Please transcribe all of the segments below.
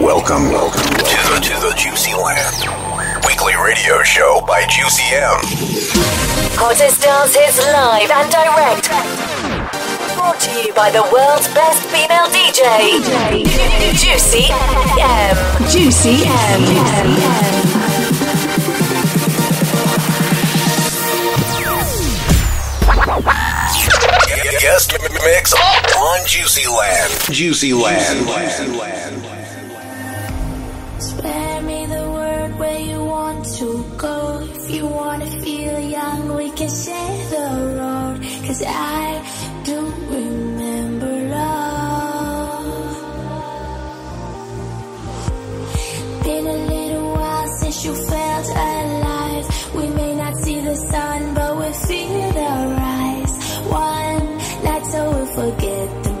Welcome, welcome to the, to the Juicy Land. Weekly radio show by Juicy M. Hottest dances live and direct. Brought to you by the world's best female DJ. Juicy M. Juicy M. Juicy M. Guest mix on Juicy Land. Juicy Land. Juicy Land. Spare me the word where you want to go. If you wanna feel young, we can share the road. Cause I do remember love. Been a little while since you felt alive. We may not see the sun, but we feel the rise. One night so we'll forget the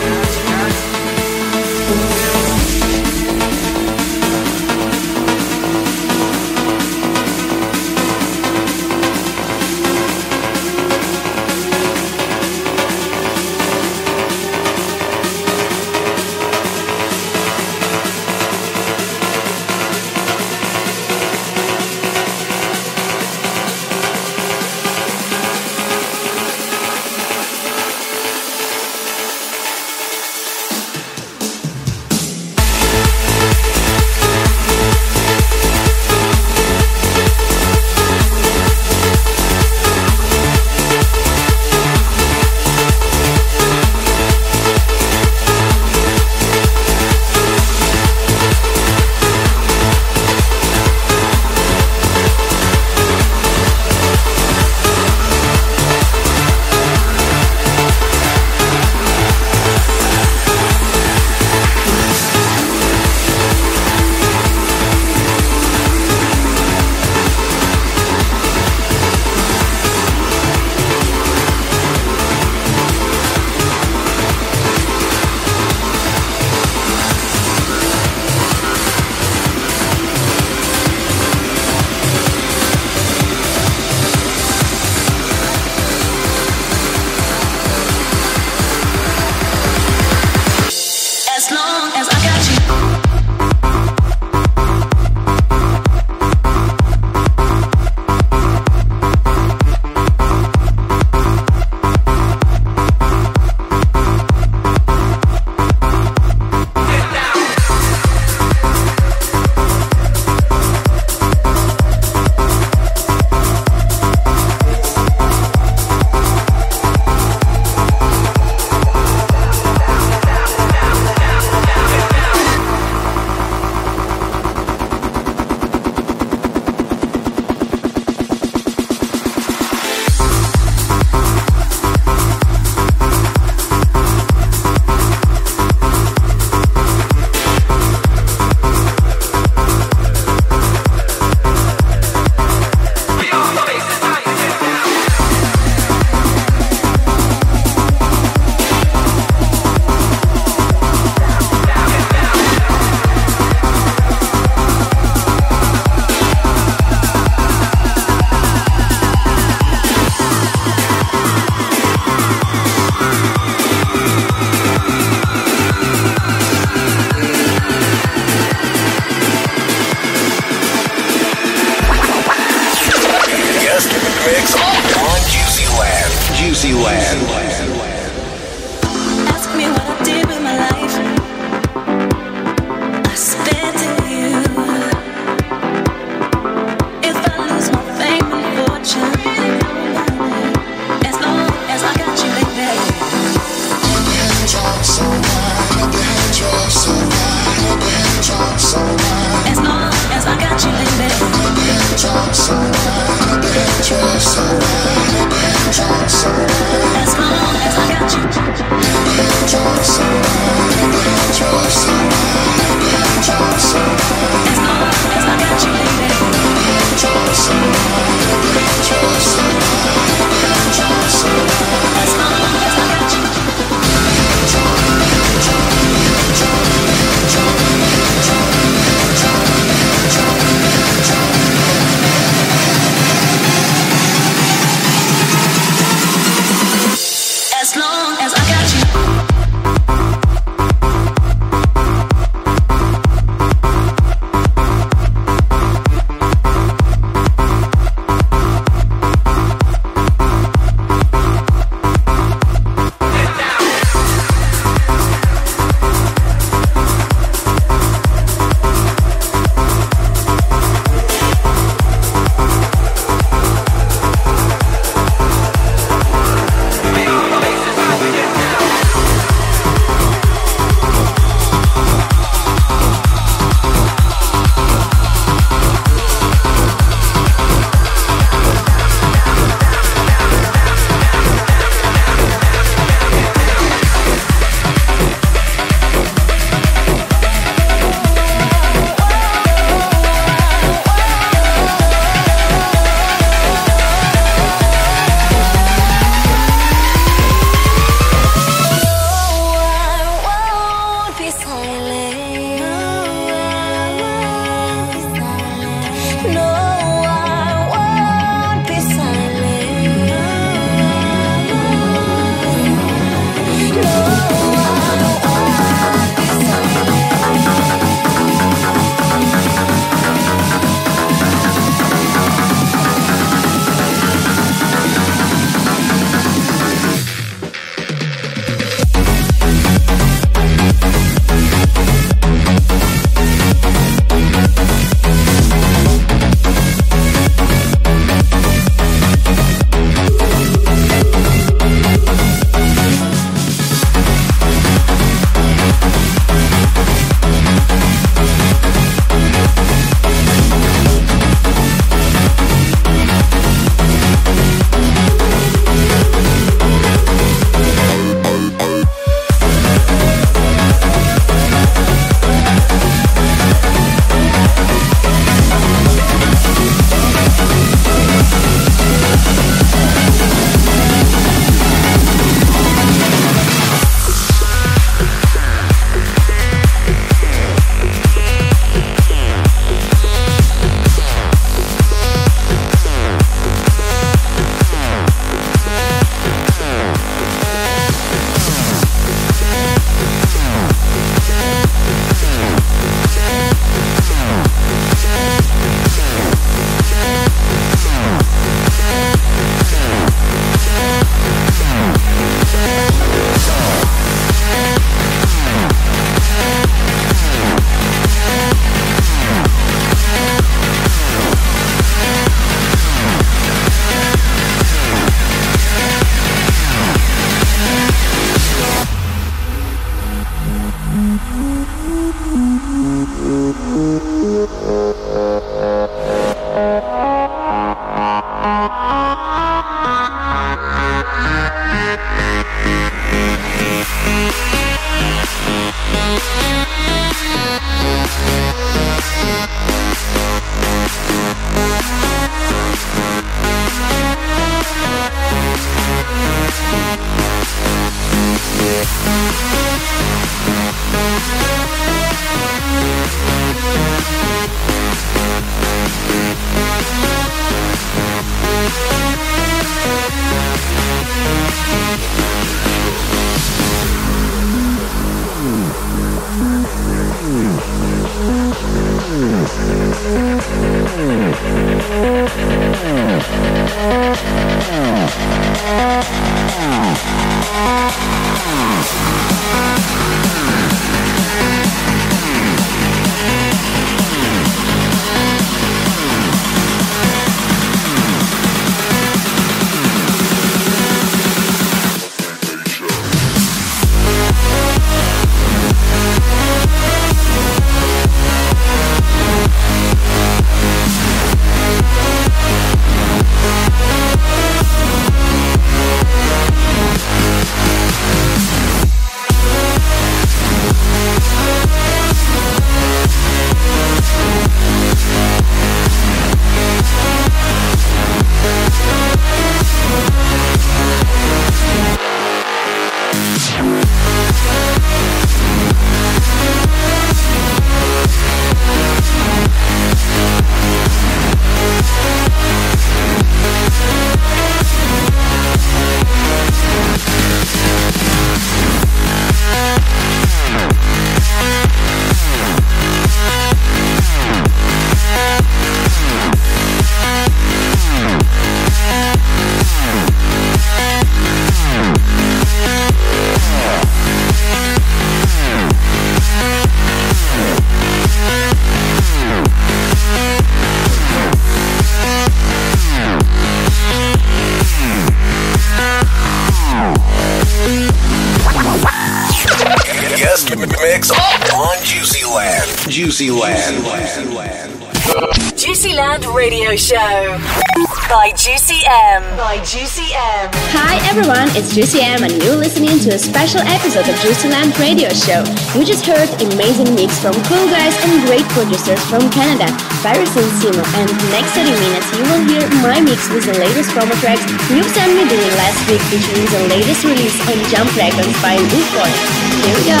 Hi everyone, it's Juicy M and you're listening to a special episode of Juicy Land Radio Show. You just heard amazing mix from cool guys and great producers from Canada, Paris and Simo. And next 30 minutes you will hear my mix with the latest promo tracks you sent me during last week featuring the latest release on Jump Records by Woodboy. Here we go.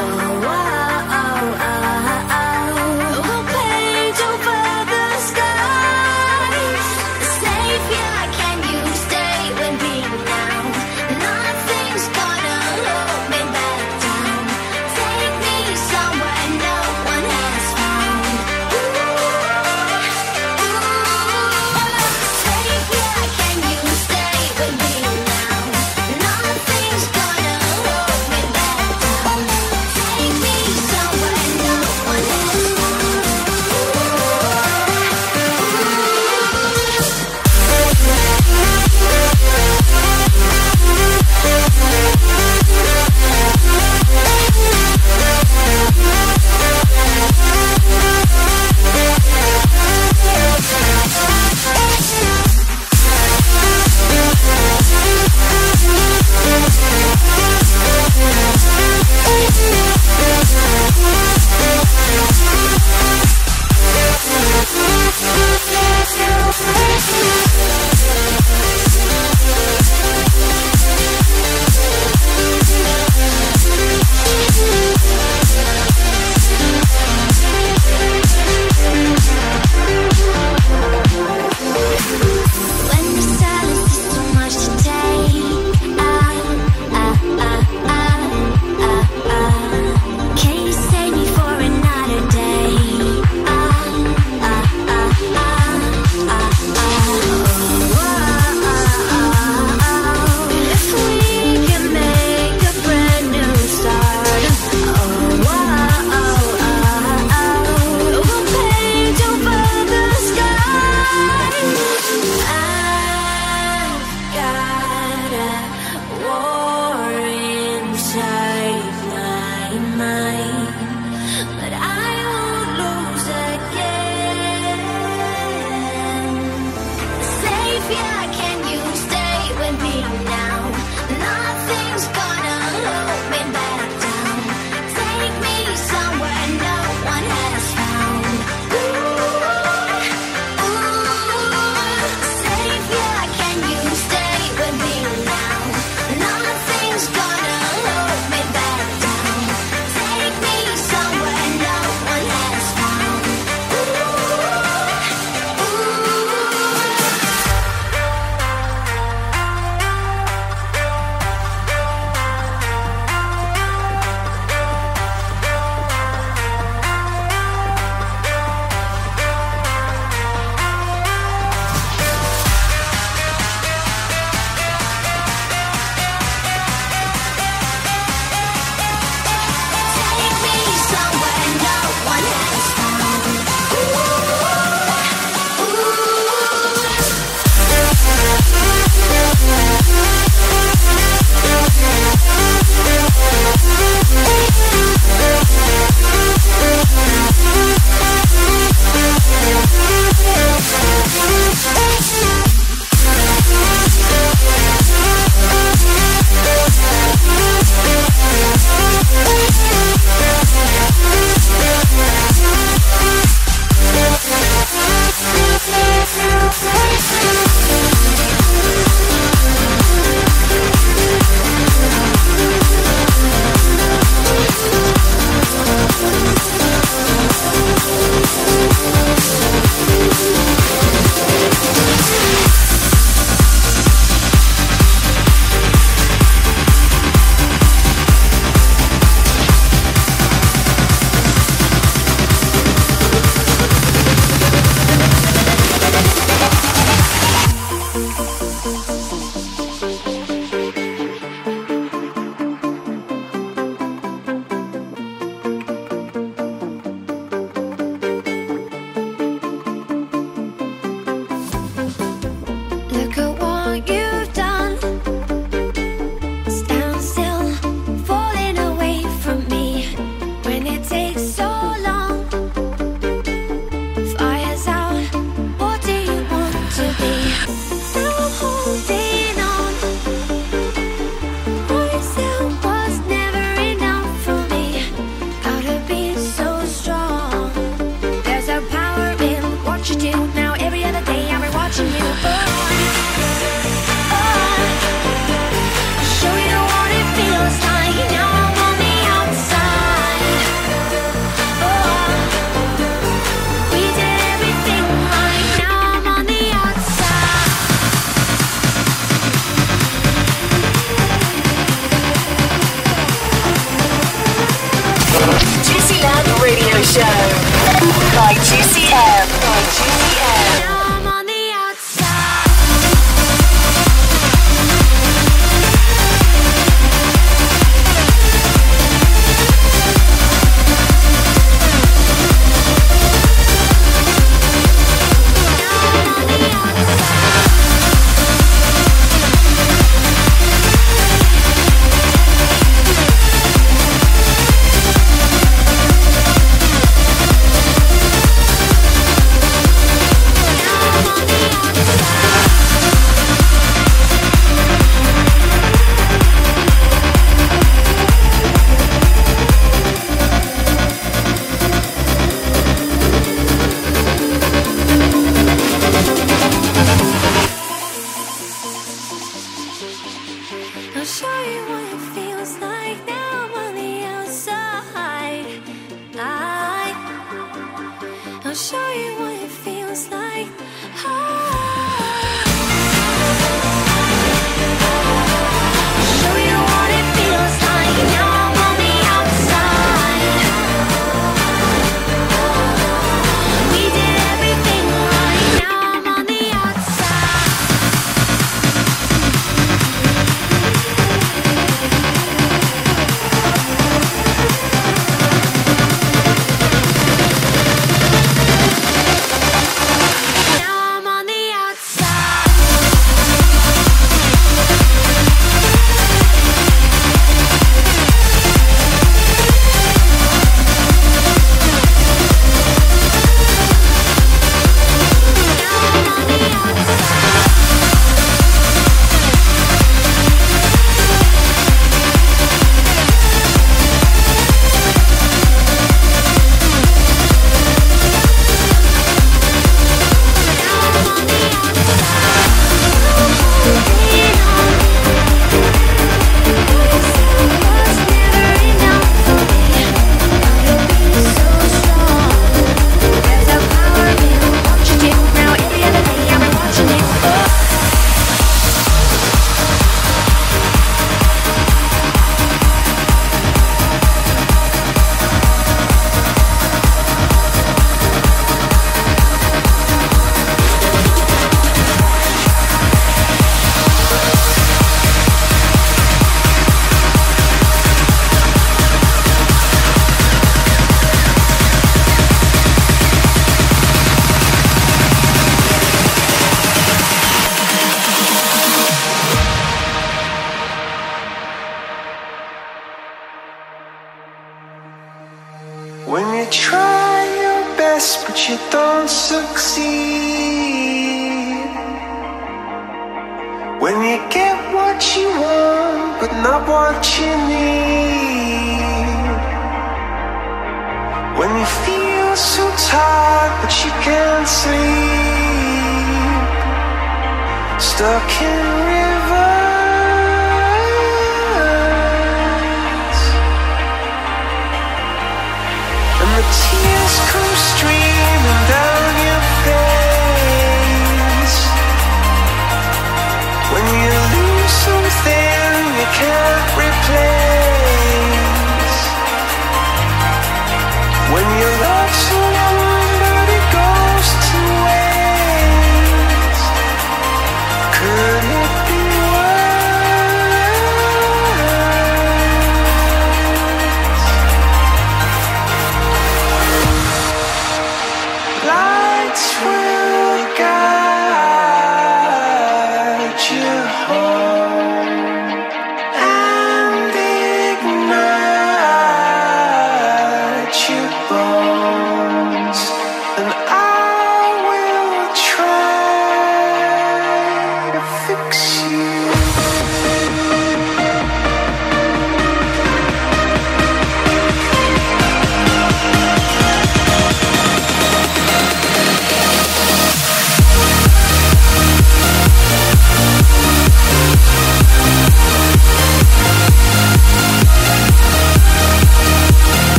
Oh, I wow.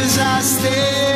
A